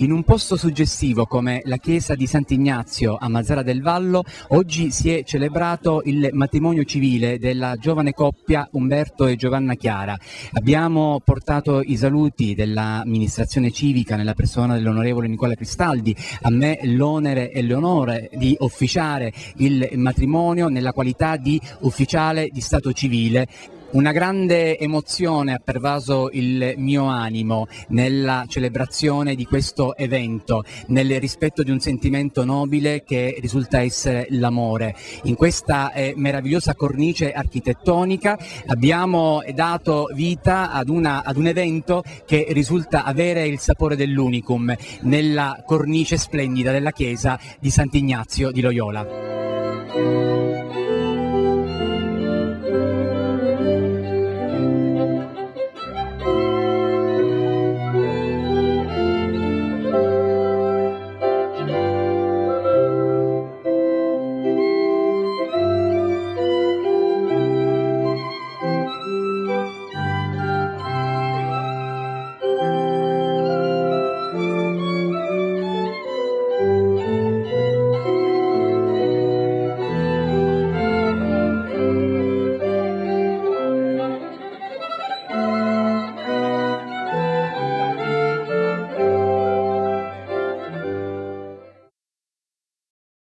In un posto suggestivo come la chiesa di Sant'Ignazio a Mazzara del Vallo, oggi si è celebrato il matrimonio civile della giovane coppia Umberto e Giovanna Chiara. Abbiamo portato i saluti dell'amministrazione civica nella persona dell'onorevole Nicola Cristaldi, a me l'onere e l'onore di officiare il matrimonio nella qualità di ufficiale di Stato civile una grande emozione ha pervaso il mio animo nella celebrazione di questo evento, nel rispetto di un sentimento nobile che risulta essere l'amore. In questa eh, meravigliosa cornice architettonica abbiamo dato vita ad, una, ad un evento che risulta avere il sapore dell'unicum nella cornice splendida della chiesa di Sant'Ignazio di Loyola.